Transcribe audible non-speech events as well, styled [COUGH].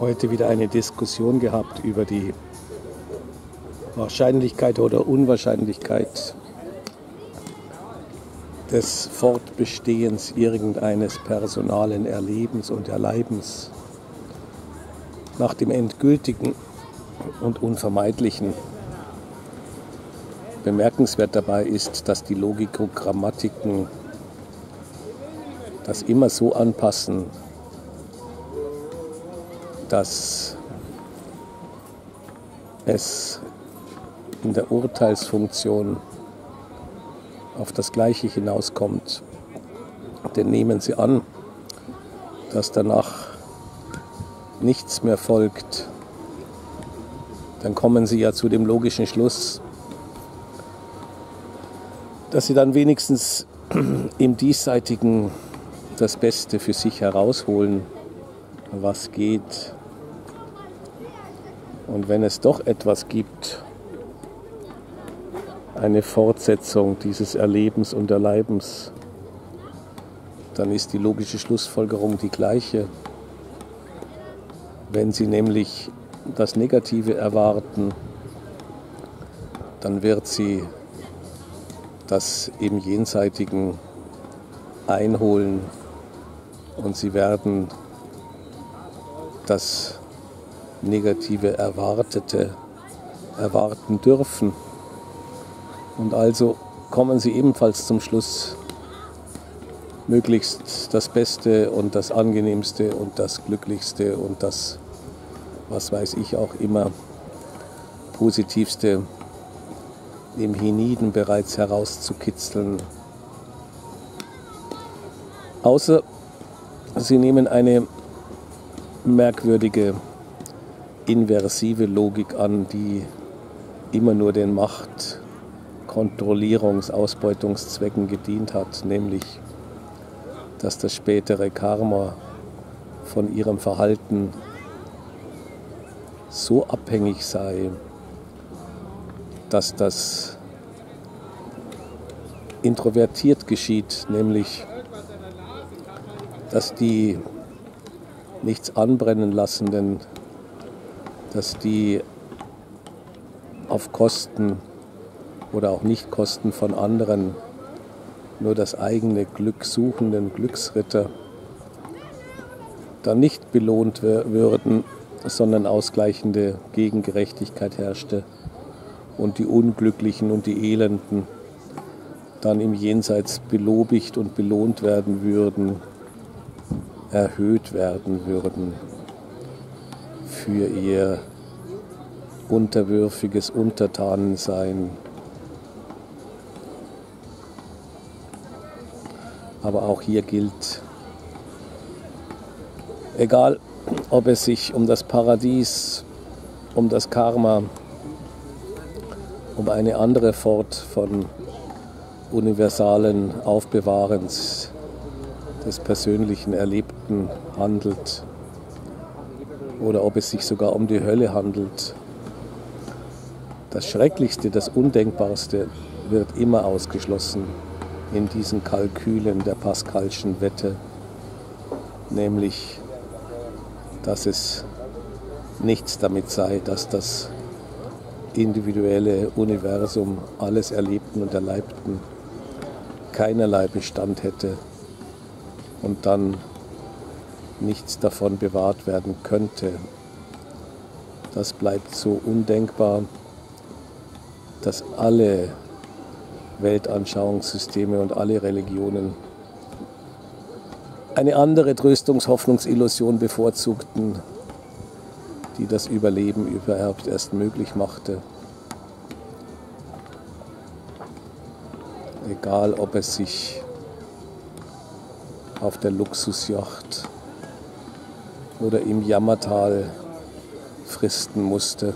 heute wieder eine Diskussion gehabt über die Wahrscheinlichkeit oder Unwahrscheinlichkeit des Fortbestehens irgendeines personalen Erlebens und Erleibens nach dem endgültigen und unvermeidlichen. Bemerkenswert dabei ist, dass die Logik und Grammatiken das immer so anpassen, dass es in der Urteilsfunktion auf das Gleiche hinauskommt. Denn nehmen Sie an, dass danach nichts mehr folgt, dann kommen Sie ja zu dem logischen Schluss, dass Sie dann wenigstens [CLEARS THROAT] im Diesseitigen das Beste für sich herausholen, was geht. Und wenn es doch etwas gibt, eine Fortsetzung dieses Erlebens und Erleibens, dann ist die logische Schlussfolgerung die gleiche. Wenn Sie nämlich das Negative erwarten, dann wird sie das im Jenseitigen einholen und sie werden das Negative Erwartete erwarten dürfen. Und also kommen sie ebenfalls zum Schluss, möglichst das Beste und das Angenehmste und das Glücklichste und das, was weiß ich auch immer, Positivste im Hiniden bereits herauszukitzeln. Außer sie nehmen eine merkwürdige inversive Logik an, die immer nur den Macht-, Kontrollierungs-, Ausbeutungszwecken gedient hat, nämlich dass das spätere Karma von ihrem Verhalten so abhängig sei, dass das introvertiert geschieht, nämlich dass die nichts anbrennen lassenden, dass die auf Kosten oder auch Nichtkosten von anderen nur das eigene Glück suchenden Glücksritter dann nicht belohnt würden, sondern ausgleichende Gegengerechtigkeit herrschte und die Unglücklichen und die Elenden dann im Jenseits belobigt und belohnt werden würden, erhöht werden würden für ihr unterwürfiges Untertanensein. Aber auch hier gilt, egal ob es sich um das Paradies, um das Karma, um eine andere Fort von universalen Aufbewahrens des persönlichen Erlebten handelt oder ob es sich sogar um die Hölle handelt. Das Schrecklichste, das Undenkbarste wird immer ausgeschlossen in diesen Kalkülen der Pascalschen Wette, nämlich dass es nichts damit sei, dass das individuelle Universum alles Erlebten und Erleibten keinerlei Bestand hätte und dann nichts davon bewahrt werden könnte. Das bleibt so undenkbar, dass alle Weltanschauungssysteme und alle Religionen eine andere Tröstungshoffnungsillusion bevorzugten, die das Überleben überhaupt erst möglich machte. Egal, ob es sich auf der Luxusjacht oder im Jammertal fristen musste.